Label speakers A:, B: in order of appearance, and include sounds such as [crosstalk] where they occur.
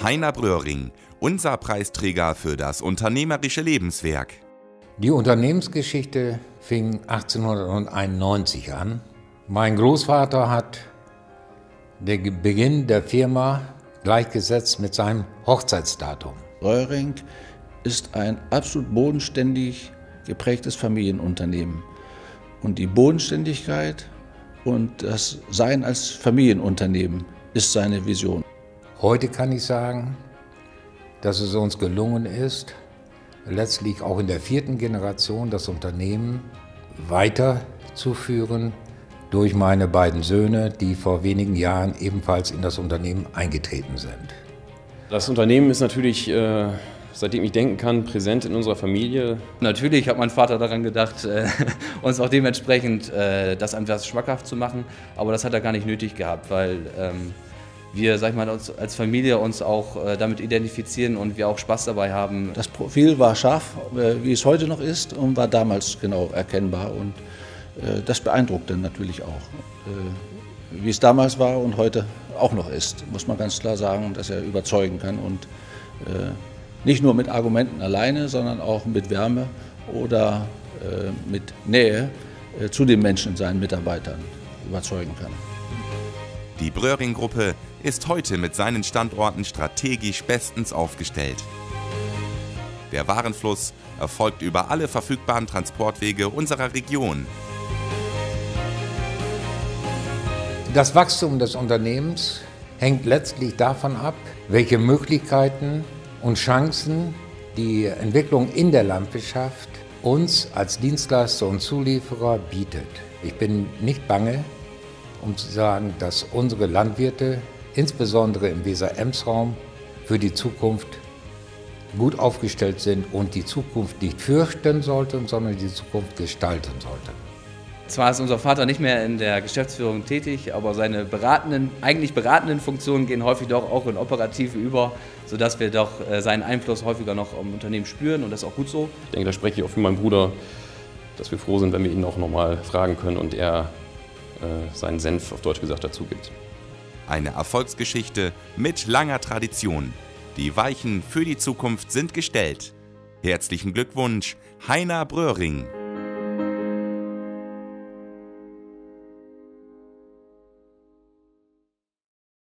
A: Heiner Bröhring, unser Preisträger für das unternehmerische Lebenswerk.
B: Die Unternehmensgeschichte fing 1891 an. Mein Großvater hat den Beginn der Firma gleichgesetzt mit seinem Hochzeitsdatum.
C: Röhring ist ein absolut bodenständig geprägtes Familienunternehmen. Und die Bodenständigkeit und das Sein als Familienunternehmen ist seine Vision.
B: Heute kann ich sagen, dass es uns gelungen ist, letztlich auch in der vierten Generation das Unternehmen weiterzuführen durch meine beiden Söhne, die vor wenigen Jahren ebenfalls in das Unternehmen eingetreten sind.
D: Das Unternehmen ist natürlich, äh, seitdem ich denken kann, präsent in unserer Familie.
E: Natürlich hat mein Vater daran gedacht, äh, [laughs] uns auch dementsprechend äh, das etwas schmackhaft zu machen, aber das hat er gar nicht nötig gehabt, weil ähm, wir, sag ich mal, uns als Familie uns auch äh, damit identifizieren und wir auch Spaß dabei haben.
C: Das Profil war scharf, äh, wie es heute noch ist und war damals genau erkennbar und äh, das beeindruckte natürlich auch. Wie es damals war und heute auch noch ist, muss man ganz klar sagen, dass er überzeugen kann und nicht nur mit Argumenten alleine, sondern auch mit Wärme oder mit Nähe zu den Menschen, seinen Mitarbeitern überzeugen kann.
A: Die Bröhring-Gruppe ist heute mit seinen Standorten strategisch bestens aufgestellt. Der Warenfluss erfolgt über alle verfügbaren Transportwege unserer Region.
B: Das Wachstum des Unternehmens hängt letztlich davon ab, welche Möglichkeiten und Chancen die Entwicklung in der Landwirtschaft uns als Dienstleister und Zulieferer bietet. Ich bin nicht bange, um zu sagen, dass unsere Landwirte, insbesondere im Weser-Ems-Raum, für die Zukunft gut aufgestellt sind und die Zukunft nicht fürchten sollten, sondern die Zukunft gestalten sollten.
E: Zwar ist unser Vater nicht mehr in der Geschäftsführung tätig, aber seine beratenden, eigentlich beratenden Funktionen gehen häufig doch auch in operative über, sodass wir doch äh, seinen Einfluss häufiger noch im Unternehmen spüren und das ist auch gut so.
D: Ich denke, da spreche ich auch für meinen Bruder, dass wir froh sind, wenn wir ihn auch nochmal fragen können und er äh, seinen Senf auf Deutsch gesagt dazu gibt.
A: Eine Erfolgsgeschichte mit langer Tradition. Die Weichen für die Zukunft sind gestellt. Herzlichen Glückwunsch, Heiner Bröhring.